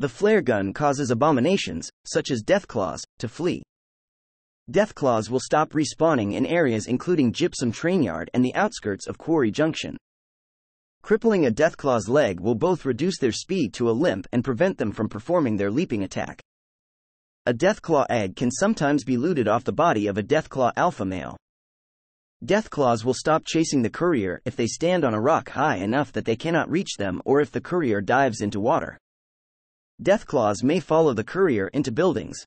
The flare gun causes abominations, such as Deathclaws, to flee. Deathclaws will stop respawning in areas including Gypsum Trainyard and the outskirts of Quarry Junction. Crippling a Deathclaw's leg will both reduce their speed to a limp and prevent them from performing their leaping attack. A Deathclaw egg can sometimes be looted off the body of a Deathclaw alpha male. Deathclaws will stop chasing the courier if they stand on a rock high enough that they cannot reach them or if the courier dives into water. Deathclaws may follow the courier into buildings,